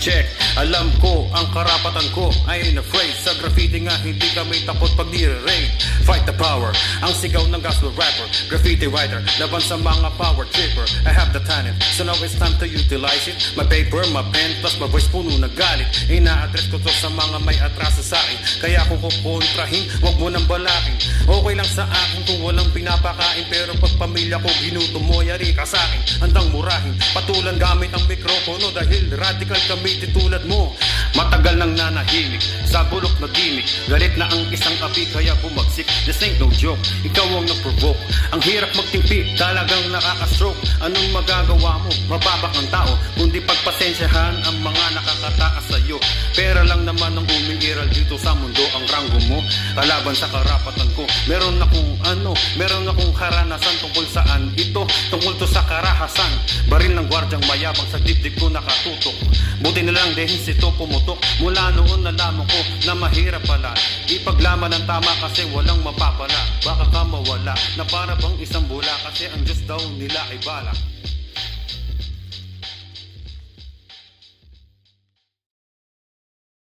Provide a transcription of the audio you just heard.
Check. Karapatan ko. I ain't afraid Sa graffiti nga hindi kami takot pag nire-raid Fight the power. Ang sigaw ng gospel rapper Graffiti writer Laban sa mga power tripper. I have the talent So now it's time to utilize it. My paper, my pen Plus my voice puno na galit. Ina-address ko to sa mga may atraso sa akin. Kaya ko kukontrahin Huwag mo nang balakin Okay lang sa akin kung walang pinapakain Pero pag pamilya ko ginuto mo Yari ka sa akin. Handang murahin Patulan gamit ang mikropono Dahil radical kami di tulad mo. Matagal nang nanahimik Sa bulok na gimmick. Galit na ang isang api kaya bumagsik. This ain't no joke Ikaw ang nag-provoke Ang hirap magtimpi Talagang nakaka-stroke. Anong magagawa mo? Mababak ang tao Kundi pagpasensyahan ang mga nakakataas sa'yo. Pera lang naman ang umiiral dito sa mundo Ang ranggo mo. Kalaban sa karapatan ko Meron akong ano Meron akong karanasan tungkol saan Ito karahasan Baril ng gwardyang mayabang sa dibdib ko nakatutok. Buti na lang dahil sito pumutok Mula noon nalaman ko na mahirap pala. Ipaglaman ng tama kasi walang mapapala. Baka ka mawala na para bang isang bula Kasi ang Diyos daw nila ay bala